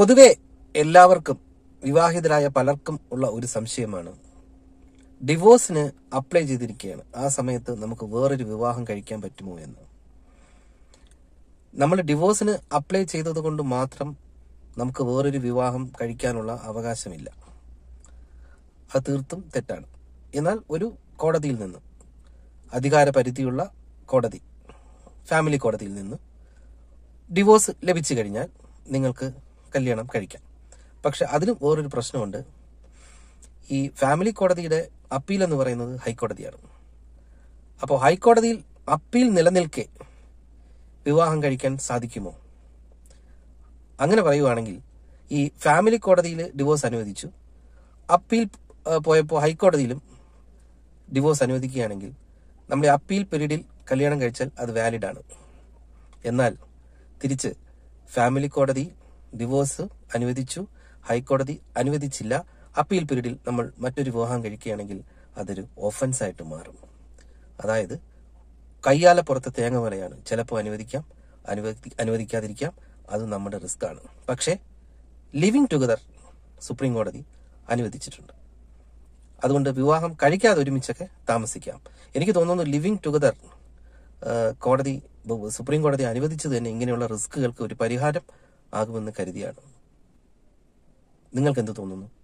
പൊതുവെ എല്ലാവർക്കും വിവാഹിതരായ പലർക്കും ഉള്ള ഒരു സംശയമാണ്. ഡിവോഴ്സിന് അപ്ലൈ ചെയ്തിരിക്കുകയാണ്. ആ സമയത്ത് നമുക്ക് വേറൊരു വിവാഹം കഴിക്കാൻ പറ്റുമോ എന്ന്. നമ്മൾ ഡിവോഴ്സിന് അപ്ലൈ ചെയ്തത് കൊണ്ട് മാത്രം നമുക്ക് വേറൊരു വിവാഹം കഴിക്കാനുള്ള അവകാശമില്ല. അത് തീർത്തും തെറ്റാണ്. എന്നാൽ ഒരു കോടതിയിൽ നിന്ന് അധികാര പരിധിയുള്ള കോടതി ഫാമിലി കോടതിയിൽ നിന്ന് ഡിവോഴ്സ് ലഭിച്ചു കഴിഞ്ഞാൽ നിങ്ങൾക്ക് കല്യാണം കഴിക്കാം. പക്ഷെ അതിനും വേറൊരു പ്രശ്നമുണ്ട്. ഈ ഫാമിലി കോടതിയുടെ അപ്പീൽ എന്ന് പറയുന്നത് ഹൈക്കോടതിയാണ്. അപ്പോൾ ഹൈക്കോടതിയിൽ അപ്പീൽ നിലനിൽക്കെ വിവാഹം കഴിക്കാൻ സാധിക്കുമോ? അങ്ങനെ പറയുവാണെങ്കിൽ ഈ ഫാമിലി കോടതിയിൽ ഡിവോഴ്സ് അനുവദിച്ചു. അപ്പീൽ പോയപ്പോൾ ഹൈക്കോടതിയിലും ഡിവോഴ്സ് അനുവദിക്കുകയാണെങ്കിൽ നമ്മുടെ അപ്പീൽ പീരീഡിൽ കല്യാണം കഴിച്ചാൽ അത് വാലിഡ് ആണ് എന്നാൽ തിരിച്ച് ഫാമിലി കോടതി ഡിവോഴ്സ് അനുവദിച്ചു ഹൈക്കോടതി അനുവദിച്ചില്ല അപ്പീൽ പീരീഡിൽ നമ്മൾ മറ്റൊരു വിവാഹം കഴിക്കുകയാണെങ്കിൽ അതൊരു ഓഫൻസ് ആയിട്ട് മാറും. അതായത് കയ്യാല പുറത്തെ തേങ്ങ പോലെയാണ് ചിലപ്പോൾ അനുവദിക്കാം അനുവദി അനുവദിക്കാതിരിക്കാം അത് നമ്മുടെ റിസ്ക് ആണ്. പക്ഷേ ലിവിങ് ടുഗദർ സുപ്രീം കോടതി അനുവദിച്ചിട്ടുണ്ട്. അതുകൊണ്ട് വിവാഹം കഴിക്കാതെ ഒരുമിച്ചൊക്കെ താമസിക്കാം. എനിക്ക് തോന്നുന്നു ലിവിങ് ടുഗദർ കോടതി സുപ്രീം കോടതി അനുവദിച്ചത് തന്നെ ഇങ്ങനെയുള്ള റിസ്കുകൾക്ക് ഒരു പരിഹാരം ആകുമെന്ന് കരുതിയാണ്? നിങ്ങൾക്ക് എന്ത് തോന്നുന്നു?